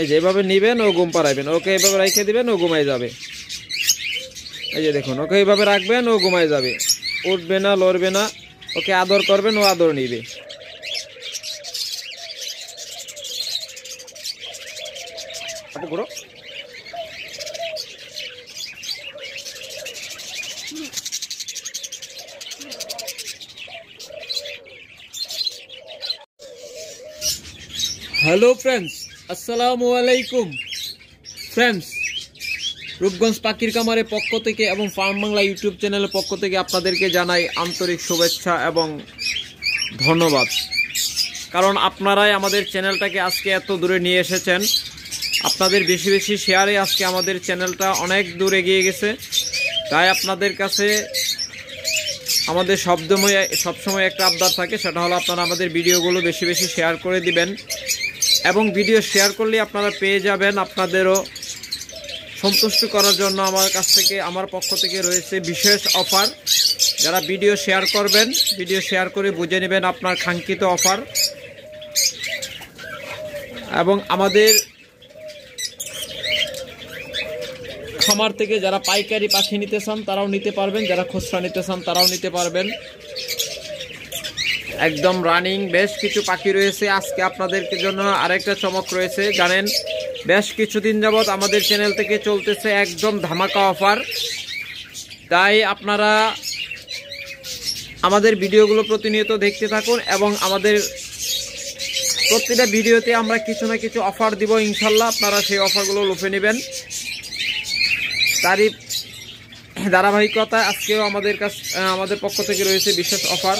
এই যে এভাবে নিবেন, ও ঘুম পাড়াইবেন। ওকে এভাবে রেখে দিবেন, ও ঘুমাই যাবে। এই যে দেখুন, ওকে এইভাবে রাখবেন, ও ঘুমাই যাবে। উঠবে না, লড়বে না, ওকে আদর করবেন, ও আদর নিবে। Hello, friends. আসসালামু আলাইকুম ফ্রেন্ডস রূপগঞ্জ পাখির কামারের পক্ষ থেকে এবং ফার্ম বাংলা ইউটিউব চ্যানেলের পক্ষ থেকে আপনাদেরকে জানাই আন্তরিক শুভেচ্ছা এবং ধন্যবাদ। কারণ আপনারাই আমাদের চ্যানেলটাকে আজকে এত দূরে নিয়ে এসেছেন। আপনাদের বেশি বেশি শেয়ারে আজকে আমাদের চ্যানেলটা অনেক দূর এগিয়ে গেছে। তাই আপনাদের কাছে আমাদের শব্দময়, সবসময় একটা আবদার থাকে, সেটা হলো আপনারা আমাদের ভিডিওগুলো বেশি বেশি শেয়ার করে দিবেন। এবং ভিডিও শেয়ার করলে আপনারা পেয়ে যাবেন আপনাদেরও সন্তুষ্ট করার জন্য আমার কাছ থেকে, আমার পক্ষ থেকে রয়েছে বিশেষ অফার। যারা ভিডিও শেয়ার করবেন, ভিডিও শেয়ার করে বুঝে নেবেন আপনার কাঙ্ক্ষিত অফার। এবং আমাদের খামার থেকে যারা পাইকারি পাখি নিতে চান, তারাও নিতে পারবেন। যারা খুচরা নিতে চান, তারাও নিতে পারবেন। একদম রানিং বেশ কিছু পাখি রয়েছে। আজকে আপনাদের জন্য আরেকটা চমক রয়েছে, জানেন? বেশ কিছুদিন যাবৎ আমাদের চ্যানেল থেকে চলতেছে একদম ধামাকা অফার তাই আপনারা আমাদের ভিডিওগুলো প্রতিনিয়ত দেখতে থাকুন এবং আমাদের প্রতিটা ভিডিওতে আমরা কিছু না কিছু অফার দিব, ইনশাল্লাহ আপনারা সেই অফারগুলো লুফে নেবেন। তারই ধারাবাহিকতা আজকেও আমাদের কাছ আমাদের পক্ষ থেকে রয়েছে বিশেষ অফার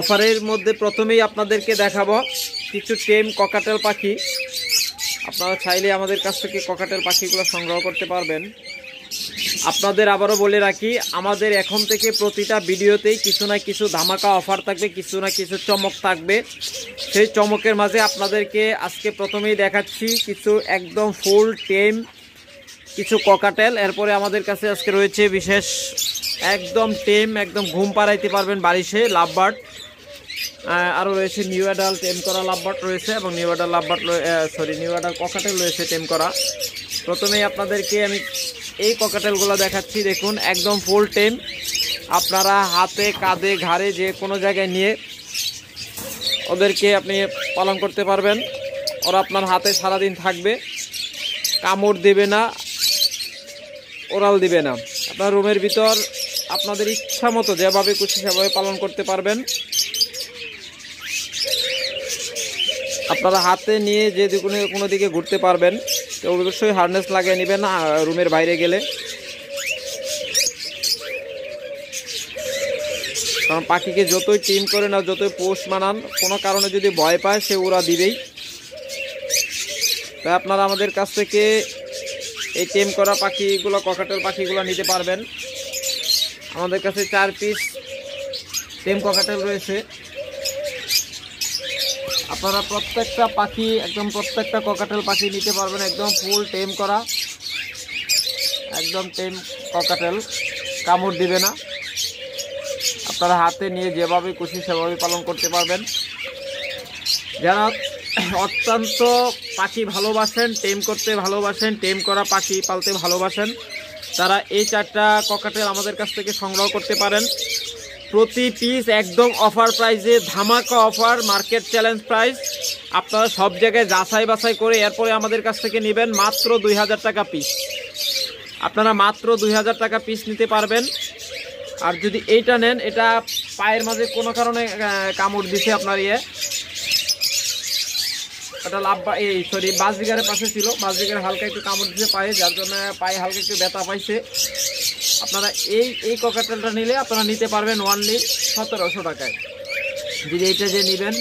অফারের মধ্যে প্রথমেই আপনাদেরকে দেখাবো কিছু টেম ককাটেল পাখি। আপনারা চাইলে আমাদের কাছ থেকে ককাটেল পাখিগুলো সংগ্রহ করতে পারবেন। আপনাদের আবারও বলে রাখি, আমাদের এখন থেকে প্রতিটা ভিডিওতেই কিছু না কিছু ধামাকা অফার থাকবে, কিছু না কিছু চমক থাকবে। সেই চমকের মাঝে আপনাদেরকে আজকে প্রথমেই দেখাচ্ছি কিছু একদম ফুল টেম, কিছু ককাটেল। এরপরে আমাদের কাছে আজকে রয়েছে বিশেষ একদম টেম, একদম ঘুম পাড়াইতে পারবেন বারিশে লাভবার্ড আরও রয়েছে নিউ অ্যাডাল টেম করা লাভবার্ড রয়েছে এবং new adult lovebird sorry new adult cockatiel রয়েছে টেম করা। প্রথমেই আপনাদেরকে আমি এই ককাটেলগুলো দেখাচ্ছি, দেখুন, একদম ফুল টেম। আপনারা হাতে, কাঁধে, ঘাড়ে যে কোনো জায়গায় নিয়ে ওদেরকে আপনি পালন করতে পারবেন। ওরা আপনার হাতে সারাদিন থাকবে। কামড় দেবে না, ওরাল দিবে না। আপনার রুমের ভিতর আপনাদের ইচ্ছা মতো যেভাবে খুশি সেভাবে পালন করতে পারবেন। আপনারা হাতে নিয়ে যে কোনো কোনো দিকে ঘুরতে পারবেন, তো অবশ্যই হারনেস লাগিয়ে নেবেন রুমের বাইরে গেলে। কারণ পাখিকে যতই টিম করে না যতই পোষ মানান, কোনো কারণে যদি ভয় পায়, সে ওরা দিবেই। তাই আপনারা আমাদের কাছ থেকে এই টেম করা পাখিগুলো, ককাটেল পাখিগুলো নিতে পারবেন। আমাদের কাছে চার পিস টেম ককাটেল রয়েছে। আপনারা প্রত্যেকটা পাখি, একদম প্রত্যেকটা ককাটেল পাখি নিতে পারবেন, একদম ফুল টেম করা। একদম টেম ককাটেল কামড় দিবে না। আপনারা হাতে নিয়ে যেভাবে খুশি সেভাবে পালন করতে পারবেন। যারা অত্যন্ত পাখি ভালোবাসেন টেম করতে ভালোবাসেন টেম করা পাখি পালতে ভালোবাসেন, তারা এই চারটা ককাটেল আমাদের কাছ থেকে সংগ্রহ করতে পারেন। প্রতি পিস একদম অফার প্রাইসে ধামাকা অফার মার্কেট চ্যালেঞ্জ প্রাইস আপনারা সব জায়গায় যাচাই বাছাই করে এরপরে আমাদের কাছ থেকে নেবেন মাত্র দুই হাজার টাকা পিস আপনারা মাত্র দুই হাজার টাকা পিস নিতে পারবেন। আর যদি এইটা নেন, এটা পায়ের মাঝে কোনো কারণে কামড় দিছে আপনার ইয়ে। এটা লাভ এই সরি বাস বিঘারের পাশে ছিল। বাস বিঘার হালকা একটু কামড় দিতে পায়ে, যার জন্য পায়ে হালকা একটু ব্যথা পাইছে। আপনারা এই এই ককাটেলটা নিলে আপনারা নিতে পারবেন ওয়ানলি সতেরোশো টাকায়। যদি এইটা যে নেবেন,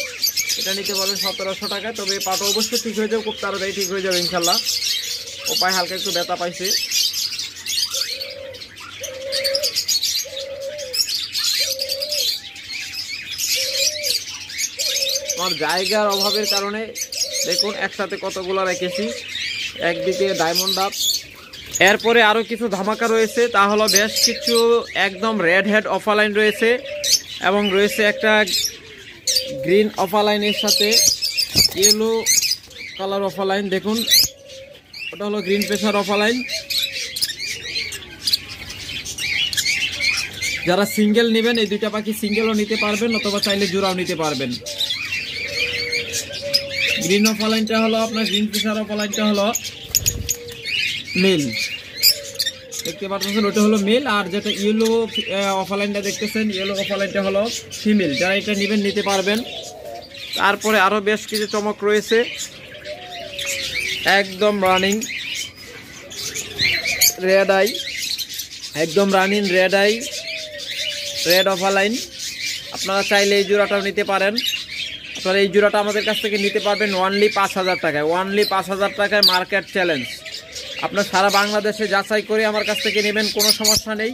এটা নিতে পারবেন সতেরোশো টাকায়। তবে পাটা অবশ্যই ঠিক হয়ে যাবে, খুব তাড়াতাড়ি ঠিক হয়ে যাবে, ইনশাল্লাহ। ও পায়ে হালকা একটু ব্যথা পাইছে। আমার জায়গার অভাবের কারণে, দেখুন, একসাথে কতগুলো রেখেছি। একদিকে ডায়মন্ড ডাব এরপরে আরও কিছু ধামাকা রয়েছে, তা হলো বেশ কিছু একদম রেড হেড অফালাইন রয়েছে এবং রয়েছে একটা গ্রিন অফালাইনের সাথে ইয়েলো কালার অফালাইন দেখুন, ওটা হলো গ্রিন প্রেসার অফালাইন যারা সিঙ্গেল নেবেন, এই দুইটা পাখি সিঙ্গেলও নিতে পারবেন, অথবা চাইলে জোড়াও নিতে পারবেন। গ্রিন অফালাইনটা হলো আপনার গ্রিন প্রেসার অফালাইনটা হলো মেল। দেখতে পাচ্ছেন, ওটা হলো মেল, আর যেটা ইয়েলো অফলাইনটা দেখতেছেন ইয়েলো অফলাইনটা হলো ফিমেল যারা এটা নেবেন, নিতে পারবেন। তারপরে আরও বেশ কিছু চমক রয়েছে। একদম রানিং রেড আই একদম running red eye red opaline আপনারা চাইলে এই জোড়াটাও নিতে পারেন। আপনারা এই জোড়াটা আমাদের কাছ থেকে নিতে পারবেন ওয়ানলি পাঁচ হাজার টাকায়। ওয়ানলি পাঁচ হাজার টাকায় মার্কেট চ্যালেঞ্জ আপনার সারা বাংলাদেশে যাচাই করে আমার কাছ থেকে নেবেন, কোনো সমস্যা নেই।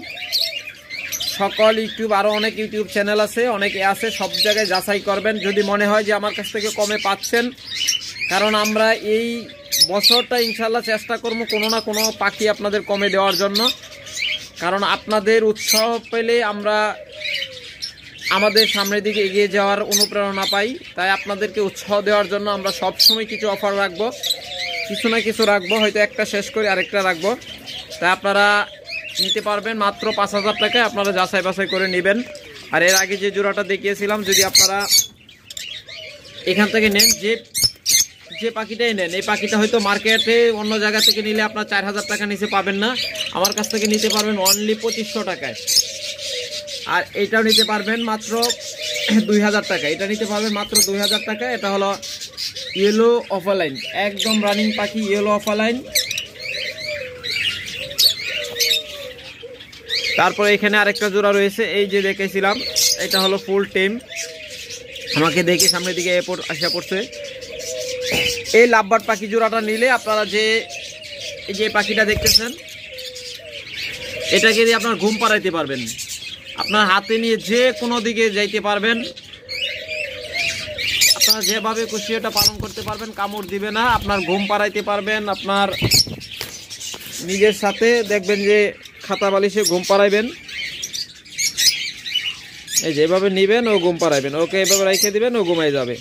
সকল ইউটিউব আরও অনেক ইউটিউব চ্যানেল আছে, অনেকে আছে, সব জায়গায় যাচাই করবেন। যদি মনে হয় যে আমার কাছ থেকে কমে পাচ্ছেন, কারণ আমরা এই বছরটা ইনশাল্লাহ চেষ্টা করব কোনো না কোনো পাখি আপনাদের কমে দেওয়ার জন্য। কারণ আপনাদের উৎসাহ পেলে আমরা আমাদের সামনের দিকে এগিয়ে যাওয়ার অনুপ্রেরণা পাই। তাই আপনাদেরকে উৎসাহ দেওয়ার জন্য আমরা সবসময় কিছু অফার রাখব। কিছু না কিছু রাখব, হয়তো একটা শেষ করে, আরেকটা রাখব। তাই আপনারা নিতে পারবেন মাত্র পাঁচ হাজার টাকায়, আপনারা যাচাই বাছাই করে নেবেন। আর এর আগে যে জোড়াটা দেখিয়েছিলাম, যদি আপনারা এখান থেকে নেন, যে যে পাখিটাই নেন, এই পাখিটা হয়তো মার্কেটে অন্য জায়গা থেকে নিলে আপনার চার হাজার টাকা নিচে পাবেন না। আমার কাছ থেকে নিতে পারবেন অনলি পঁচিশশো টাকায়। আর এটাও নিতে পারবেন মাত্র দুই হাজার টাকা। এটা নিতে পারবেন মাত্র দুই হাজার টাকা। এটা হলো ইয়েলো অফালাইন একদম রানিং পাখি ইয়েলো অফালাইন তারপরে এখানে আরেকটা জোড়া রয়েছে, এই যে দেখেছিলাম, এটা হলো ফুল টেম আমাকে দেখে সামনের দিকে আসা পড়ছে। এই লাভবার পাখি জোড়াটা নিলে আপনারা যে, এই যে পাখিটা দেখতেছেন, এটাকে দিয়ে আপনার ঘুম পাড়াইতে পারবেন। আপনার হাতে নিয়ে যে কোনো দিকে যাইতে পারবেন। আপনারা যেভাবে খুশি এটা পালন করতে পারবেন, কামড় দিবে না, আপনার ঘুম পাড়াইতে পারবেন, আপনার নিজের সাথে দেখবেন যে খাতা বালিশে ঘুম পাড়াইবেন। এই যেভাবে নিবেন, ও ঘুম পাড়াইবেন। ওকে এভাবে রেখে দিবেন, ও ঘুমাই যাবে।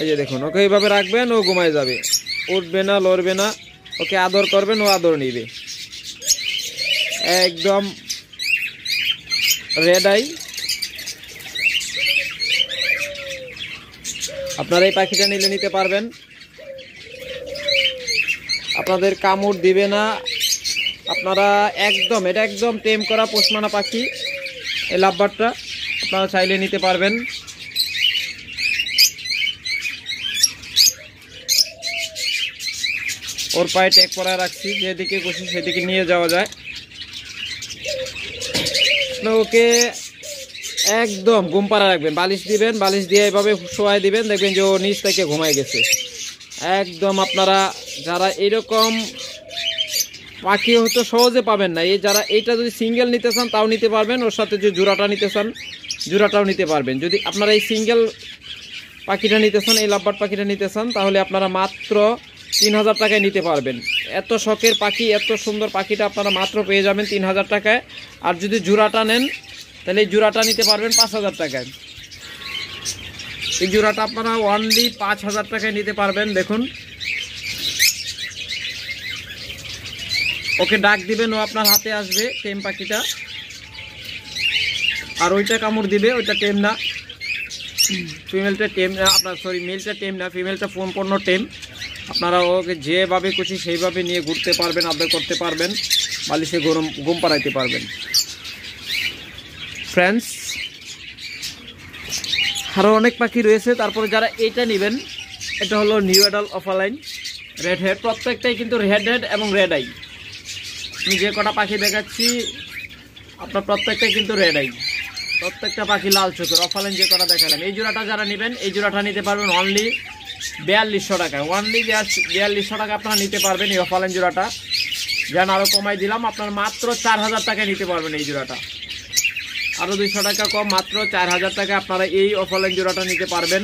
এই যে দেখুন, ওকে এইভাবে রাখবেন, ও ঘুমাই যাবে। উঠবে না, লড়বে না, ওকে আদর করবেন, ও আদর নিবে। একদম রেড আই আপনারা এই পাখিটা নিলে নিতে পারবেন। আপনাদের কামড় দিবে না। আপনারা একদম, এটা একদম টেম করা পোষমানা পাখি। এই লাভবারটা আপনারা চাইলে নিতে পারবেন। ওর পায়ে ট্যাগ করা রাখছি, যেদিকে খুশি সেদিকে নিয়ে যাওয়া যায়। ওকে একদম ঘুম পাড়া রাখবেন, বালিশ দিবেন, বালিশ দিয়ে এভাবে শোয়াই দিবেন, দেখবেন যে ও নিচ থেকে ঘুমায় গেছে। একদম আপনারা যারা এরকম পাখি হয়তো সহজে পাবেন না, এই যারা এইটা যদি সিঙ্গেল নিতে চান, তাও নিতে পারবেন, ওর সাথে যদি জোড়াটা নিতে চান, জোড়াটাও নিতে পারবেন। যদি আপনারা এই সিঙ্গেল পাখিটা নিতে চান, এই লাভবার্ড পাখিটা নিতে চান, তাহলে আপনারা মাত্র তিন হাজার টাকায় নিতে পারবেন। এত শখের পাখি, এত সুন্দর পাখিটা আপনারা মাত্র পেয়ে যাবেন তিন হাজার টাকায়। আর যদি জোড়াটা নেন, তাহলে এই জোড়াটা নিতে পারবেন পাঁচ হাজার টাকায়। এই জোড়াটা আপনারা ওনলি পাঁচ হাজার টাকায় নিতে পারবেন, দেখুন। ওকে ডাক দিবেন, ও আপনার হাতে আসবে, টেম পাখিটা। আর ওইটা কামড় দিবে, ওইটা টেম না। ফিমেলটা টেম না, আপনার সরি মেলটা টেম না, ফিমেলটা পণ্য টেম। আপনারা ওকে যেভাবে খুশি সেইভাবে নিয়ে ঘুরতে পারবেন আদর করতে পারবেন, বালিশে গরম, ঘুম পাড়াইতে পারবেন। ফ্রেন্ডস আরও অনেক পাখি রয়েছে, তারপরে যারা এইটা নেবেন, এটা হলো new adult opaline red head প্রত্যেকটাই কিন্তু রেড হেড এবং রেড আই আমি যে কটা পাখি দেখাচ্ছি, আপনার প্রত্যেকটাই কিন্তু রেড আই প্রত্যেকটা পাখি লাল চোখের। অফালাইন যে কটা দেখালাম, এই জোড়াটা যারা নেবেন, এই জোড়াটা নিতে পারবেন অনলি বিয়াল্লিশশো টাকা ওয়ানলি বিয়াল্লিশশো টাকা আপনারা নিতে পারবেন এই অফালাইন জোড়াটা। যেন আরও কমাই দিলাম, আপনার মাত্র চার হাজার টাকায় নিতে পারবেন এই জোড়াটা। আরও দুইশো টাকা কম, মাত্র চার হাজার টাকা আপনারা এই অফলাইন জোড়াটা নিতে পারবেন।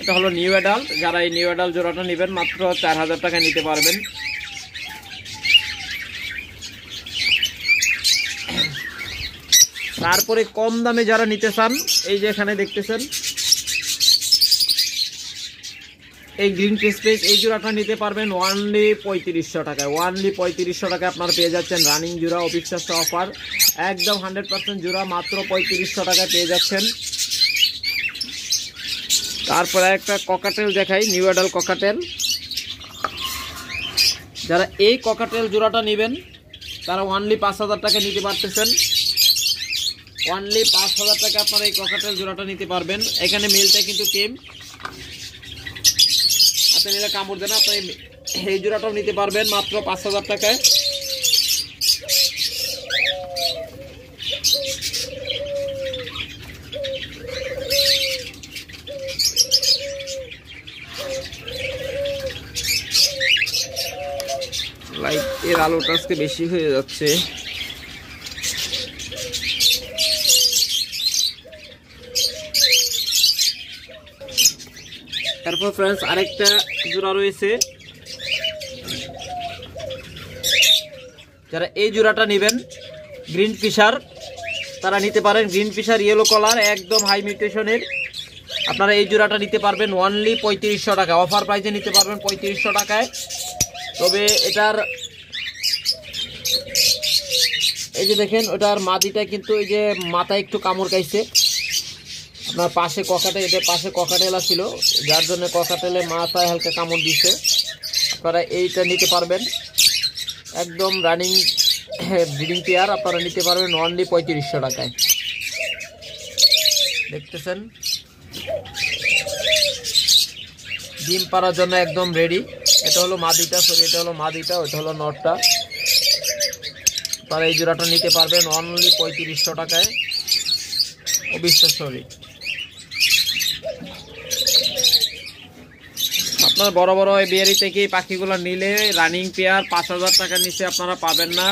এটা হলো নিউ অ্যাডাল যারা এই নিউ অ্যাডাল জোড়াটা নেবেন, মাত্র চার হাজার টাকায় নিতে পারবেন। তারপরে কম দামে যারা নিতে চান, এই যে এখানে দেখতেছেন এই গ্রিন স্পেস এই জোড়াটা নিতে পারবেন ওয়ানলি পঁয়ত্রিশশো টাকায়। ওয়ানলি পঁয়ত্রিশশো টাকায় আপনারা পেয়ে যাচ্ছেন রানিং জোড়া অফিসার্স অফার একদম হান্ড্রেড পার্সেন্ট জোড়া, মাত্র পঁয়ত্রিশশো টাকায় পেয়ে যাচ্ছেন। তারপরে একটা ককাটেল দেখাই নিউ অ্যাডাল ককাটেল যারা এই ককাটেল জোড়াটা নেবেন, তারা ওয়ানলি পাঁচ হাজার টাকা নিতে পারতেছেন। ওয়ানলি পাঁচ হাজার টাকা আপনারা এই ককাটেল জোড়াটা নিতে পারবেন। এখানে মেলটা কিন্তু টেম নিলে কামড় দেন আপনি এই জোড়াটাও নিতে পারবেন মাত্র পাঁচ হাজার টাকায়। এর আলোটা আজকে বেশি হয়ে যাচ্ছে। তারপর ফ্রেন্ডস আরেকটা জোড়া রয়েছে। যারা এই জোড়াটা নেবেন গ্রিন ফিশার তারা নিতে পারেন। গ্রিন ফিশার ইয়েলো কালার একদম হাই মিউটেশনের আপনারা এই জোড়াটা নিতে পারবেন ওয়ানলি পঁয়ত্রিশশো টাকা অফার প্রাইসে নিতে পারবেন পঁয়ত্রিশশো টাকায়। তবে এটার, এই যে দেখেন, ওটার মাদিটা কিন্তু এই যে মাথায় একটু কামড় খাইছে। আপনার পাশে ককাটে এটা পাশে ককাটেলা ছিল যার জন্য ককাটেলে মাথায় হালকা কামড় দিচ্ছে আপনারা এইটা নিতে পারবেন। একদম রানিং ব্রিডিং পেয়ার আপনারা নিতে পারবেন অনলি পঁয়ত্রিশশো টাকায়। দেখতেছেন? ডিম পাড়ার জন্য একদম রেডি এটা হলো মাদিটা সরি এটা হলো মাদিটা, ওইটা হলো নটটা। তারা এই জোড়াটা নিতে পারবেন অনলি পঁয়ত্রিশশো টাকায়। অবিশ্বাসী আপনার বড় বড় বিয়ারি থেকে পাখিগুলো নিলে রানিং পেয়ার পাঁচ হাজার টাকার নিচে আপনারা পাবেন না।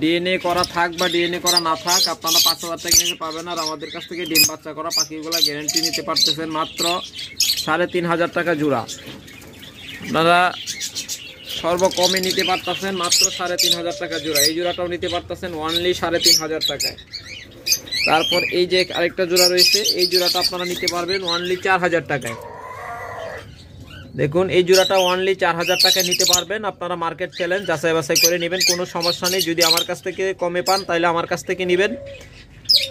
ডিএনএ করা থাক বা ডিএনএ করা না থাক, আপনারা পাঁচ হাজার টাকা নিচে পাবেন আর আমাদের কাছ থেকে ডিম বাচ্চা করা পাখিগুলো গ্যারেন্টি নিতে পারতেছেন মাত্র সাড়ে তিন হাজার টাকা জোড়া। আপনারা সর্বকমে নিতে পারতেছেন মাত্র সাড়ে তিন হাজার টাকা জোড়া। এই জোড়াটাও নিতে পারতেছেন ওয়ানলি সাড়ে তিন হাজার টাকায়। তারপর এই যে আরেকটা জোড়া রয়েছে, এই জোড়াটা আপনারা নিতে পারবেন ওয়ানলি চার হাজার টাকায়। দেখুন, এই জোড়াটা ওয়ানলি চার হাজার টাকায় নিতে পারবেন। আপনারা মার্কেট চ্যালেঞ্জ যাচাই বাছাই করে নেবেন, কোনো সমস্যা নেই। যদি আমার কাছ থেকে কমে পান তাহলে আমার কাছ থেকে নেবেন।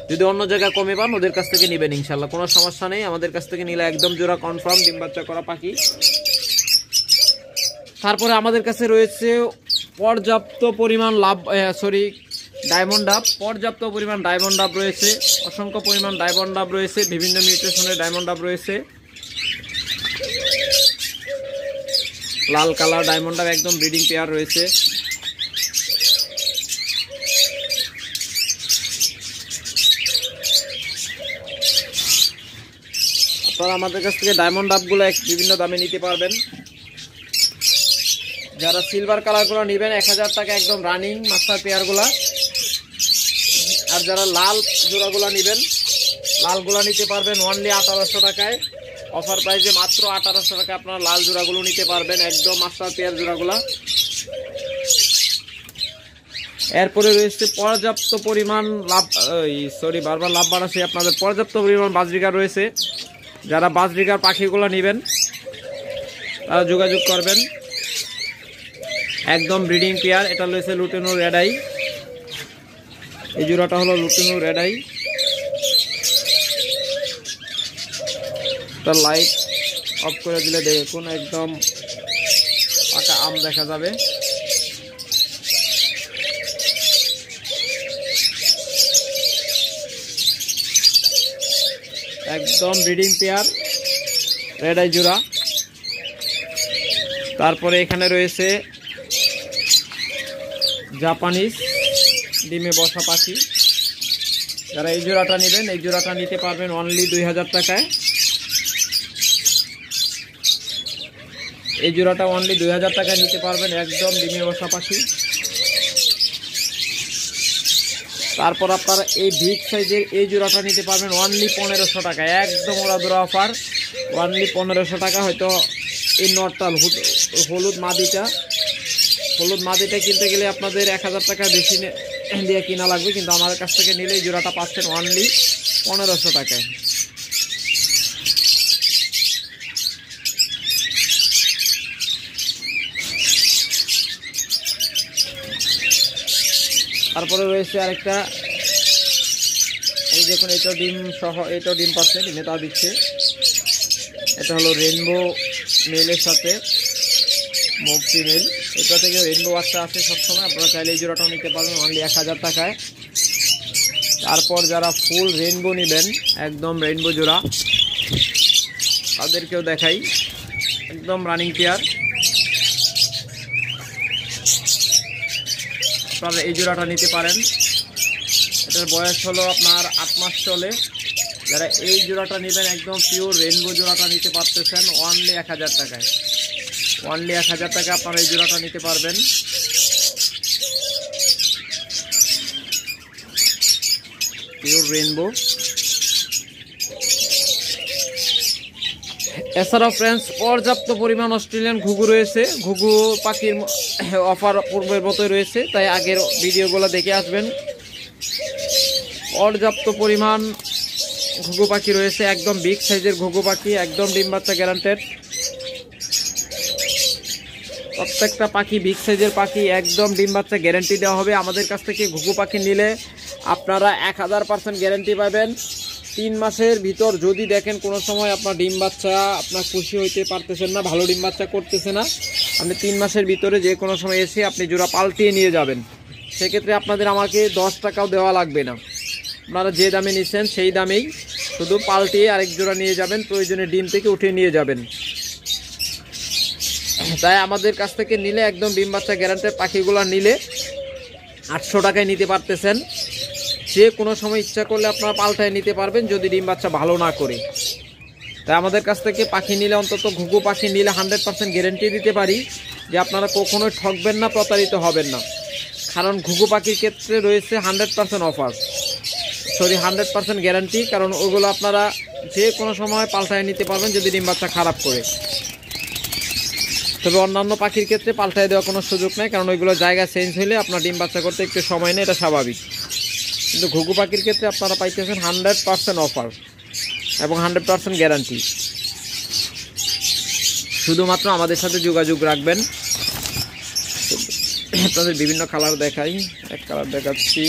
যদি অন্য জায়গায় কমে পান, ওদের কাছ থেকে নেবেন ইনশাল্লাহ, কোনো সমস্যা নেই। আমাদের কাছ থেকে নিলে একদম জোড়া কনফার্ম ডিম বাচ্চা করা পাখি। তারপরে আমাদের কাছে রয়েছে পর্যাপ্ত পরিমাণ লাভ সরি ডায়মন্ড ডাব পর্যাপ্ত পরিমাণ ডায়মন্ড ডাব রয়েছে। অসংখ্য পরিমাণ ডায়মন্ড ডাব রয়েছে। বিভিন্ন মিউটেশনের ডায়মন্ড ডাব রয়েছে। লাল কালার ডায়মন্ড ডাব একদম ব্রিডিং পেয়ার রয়েছে। আপনারা আমাদের কাছ থেকে ডায়মন্ড ডাবগুলো এক বিভিন্ন দামে নিতে পারবেন। যারা সিলভার কালারগুলো নেবেন, এক হাজার টাকা একদম রানিং মাস্টার পেয়ারগুলা। আর যারা লাল জোড়াগুলো নেবেন, লালগুলো নিতে পারবেন অনলি আঠারোশো টাকায়। অফার প্রাইসে মাত্র আঠারোশো টাকা আপনারা লাল জোড়াগুলো নিতে পারবেন, একদম মাস্টার পেয়ার জোড়াগুলা। এরপরে রয়েছে পর্যাপ্ত পরিমাণ লাভ সরি বারবার লাভ বাড়াচ্ছে আপনাদের, পর্যাপ্ত পরিমাণ বাজরিকা রয়েছে। যারা বাজরিকার পাখিগুলো নেবেন, তারা যোগাযোগ করবেন। একদম ব্রিডিং পেয়ার, এটা রয়েছে লুটেনো রেডাই এই জোড়াটা হলো লুটেনো রেডাই তার লাইট অফ করে দিলে দেখুন একদম পাকা আম দেখা যাবে। একদম ব্রিডিং পেয়ার রেড আই জোড়া। তারপরে এখানে রয়েছে জাপানিজ ডিমে বসা পাখি। যারা এই জোড়াটা নেবেন, এই জোড়াটা নিতে পারবেন অনলি দুই হাজার টাকায়। এই জোড়াটা অনলি দুই হাজার টাকায় নিতে পারবেন, একদম ডিমে বসা পাখি। তারপর আপনারা এই বিগ সাইজের এই জোড়াটা নিতে পারবেন অনলি পনেরোশো টাকা। একদম ওরা দোড়া অফার অনলি পনেরোশো টাকা। হয়তো এই নটটাল হলুদ মাদিটা হলুদ মাদিটা কিনতে গেলে আপনাদের এক হাজার টাকা বেশি দিয়ে কিনা লাগবে, কিন্তু আমার কাছ থেকে নিলে এই জোড়াটা পাচ্ছেন অনলি পনেরোশো টাকায়। তারপরে রয়েছে আরেকটা। এই দেখুন এটা ডিম সহ, এটাও ডিম পাচ্ছে, ডিমে তা দিচ্ছে। এটা হলো রেনবো মেলের সাথে মুভ ফিমেল এটা থেকে রেনবো বাচ্চা আছে সবসময়, আপনারা চাইলে এই জোড়াটাও নিতে পারবেন অনলি এক হাজার টাকায়। তারপর যারা ফুল রেনবো নেবেন, একদম রেনবো জোড়া, তাদেরকেও দেখাই। একদম রানিং পেয়ার আপনারা এই জোড়াটা নিতে পারেন। এটার বয়স হলো আপনার আট মাস চলে। যারা এই জোড়াটা নেবেন, একদম পিওর রেনবো জোড়াটা নিতে পারতেছেন ওয়ানলি এক হাজার টাকায়। ওয়ানলি এক হাজার টাকা আপনারা এই জোড়াটা নিতে পারবেন। পিওর রেনবো এছাড়াও ফ্রেন্ডস পর্যাপ্ত পরিমাণ অস্ট্রেলিয়ান ঘুঘু রয়েছে। ঘুঘু পাখির অফার পূর্বের মতোই রয়েছে, তাই আগের ভিডিওগুলো দেখে আসবেন। পর্যাপ্ত পরিমাণ ঘুঘু পাখি রয়েছে, একদম বিগ সাইজের ঘুঘু পাখি, একদম ডিম বাচ্চা গ্যারান্টেড প্রত্যেকটা পাখি বিগ সাইজের পাখি, একদম ডিম বাচ্চা গ্যারান্টি দেওয়া হবে। আমাদের কাছ থেকে ঘুঘু পাখি নিলে আপনারা এক হাজার পার্সেন্ট গ্যারান্টি পাবেন। তিন মাসের ভিতর যদি দেখেন কোনো সময় আপনার ডিম বাচ্চা, আপনার খুশি হইতে পারতেছেন না, ভালো ডিম বাচ্চা করতেছে না, আপনি তিন মাসের ভিতরে যে কোনো সময় এসে আপনি জোড়া পাল্টিয়ে নিয়ে যাবেন। সেক্ষেত্রে আপনাদের আমাকে দশ টাকাও দেওয়া লাগবে না। আপনারা যে দামে নিচ্ছেন সেই দামেই শুধু পাল্টিয়ে আরেক জোড়া নিয়ে যাবেন, প্রয়োজনে ডিম থেকে উঠিয়ে নিয়ে যাবেন। তাই আমাদের কাছ থেকে নিলে একদম ডিম বাচ্চা গ্যারান্টের পাখিগুলো নিলে আটশো টাকায় নিতে পারতেছেন। যে কোনো সময় ইচ্ছা করলে আপনারা পাল্টায় নিতে পারবেন যদি ডিম বাচ্চা ভালো না করে। তাই আমাদের কাছ থেকে পাখি নিলে অন্তত ঘুঘু পাখি নিলে হান্ড্রেড পার্সেন্ট গ্যারেন্টি দিতে পারি যে আপনারা কখনোই ঠকবেন না, প্রতারিত হবেন না। কারণ ঘুঘু পাখির ক্ষেত্রে রয়েছে hundred percent offer sorry hundred percent guarantee কারণ ওগুলো আপনারা যে কোনো সময় পাল্টায় নিতে পারবেন যদি ডিম বাচ্চা খারাপ করে। তবে অন্যান্য পাখির ক্ষেত্রে পাল্টায় দেওয়ার কোনো সুযোগ নেই, কারণ ওইগুলো জায়গা চেঞ্জ হলে আপনার ডিম বাচ্চা করতে একটু সময় নেই এটা স্বাভাবিক। কিন্তু ঘুঘু পাখির ক্ষেত্রে আপনারা পাইতেছেন হান্ড্রেড পার্সেন্ট অফার এবং হান্ড্রেড পার্সেন্ট গ্যারান্টি শুধুমাত্র আমাদের সাথে যোগাযোগ রাখবেন। আপনাদের বিভিন্ন কালার দেখাই। এক কালার দেখাচ্ছি।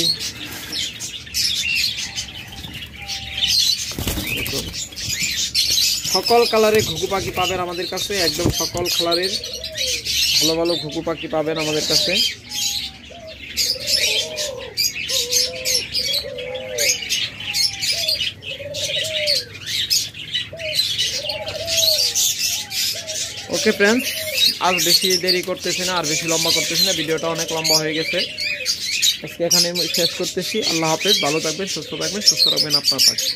সকল কালারের ঘুঘু পাখি পাবেন আমাদের কাছে, একদম সকল কালারের ভালো ভালো ঘুঘু পাখি পাবেন আমাদের কাছে। ওকে ফ্রেন্ডস আর বেশি দেরি করতেছি না, আর বেশি লম্বা করতেছি না, ভিডিওটা অনেক লম্বা হয়ে গেছে। আজকে এখানে শেষ করতেছি, আল্লাহ হাফেজ, ভালো থাকবেন, সুস্থ থাকবেন, সুস্থ রাখবেন আপনার পাশে।